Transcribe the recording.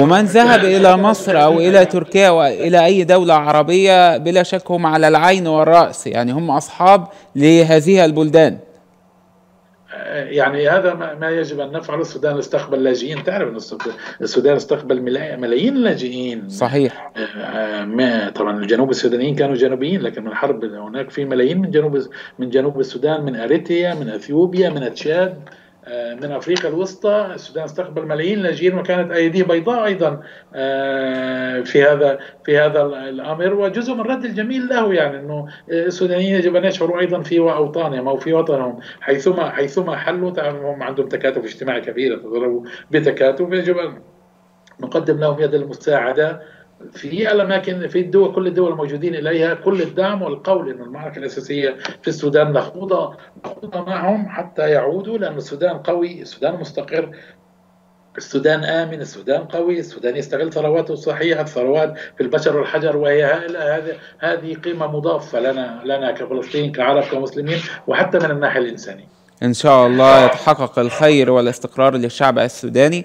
ومن ذهب إلى مصر أو إلى تركيا وإلى أي دولة عربية بلا شك هم على العين والرأس يعني هم أصحاب لهذه البلدان. يعني هذا ما يجب أن نفعله. السودان استقبل لاجئين. تعرف أن السودان استقبل ملايين اللاجئين. صحيح. ما طبعا الجنوب السودانيين كانوا جنوبيين لكن من الحرب هناك في ملايين من جنوب من جنوب السودان من أريتريا من أثيوبيا من تشاد. من أفريقيا الوسطى السودان استقبل ملايين لاجئين وكانت ايديه بيضاء أيضا في هذا في هذا الأمر. وجزء من الرد الجميل له يعني إنه السودانيين يجب أن يشعروا أيضا في أوطانهم أو في وطنهم. حيثما حيثما حلوا هم عندهم تكاتف اجتماعي كبير تضربوا بتكاتف يجب أن نقدم لهم يد المساعدة. في الاماكن في الدول كل الدول الموجودين إليها كل الدعم والقول انه المعركة الأساسية في السودان نخوضها نخوضها معهم حتى يعودوا لأن السودان قوي، السودان مستقر، السودان آمن، السودان قوي، السودان يستغل ثرواته الصحيحة، الثروات في البشر والحجر وهي هائله هذه هذه قيمة مضافة لنا لنا كفلسطين كعرب كمسلمين وحتى من الناحية الإنسانية. إن شاء الله يتحقق الخير والاستقرار للشعب السوداني